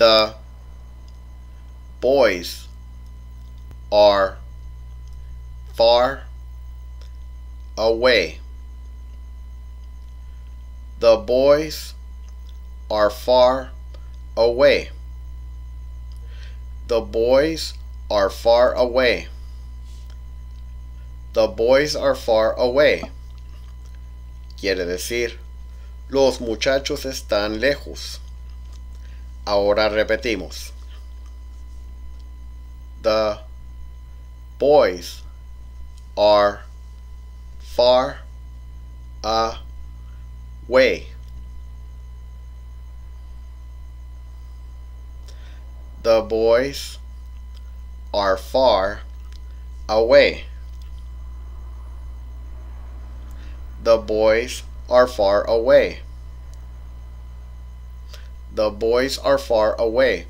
The boys are far away. The boys are far away. The boys are far away. The boys are far away. Quiere decir, los muchachos están lejos. Ahora repetimos. The boys are far away. The boys are far away. The boys are far away. The boys are far away.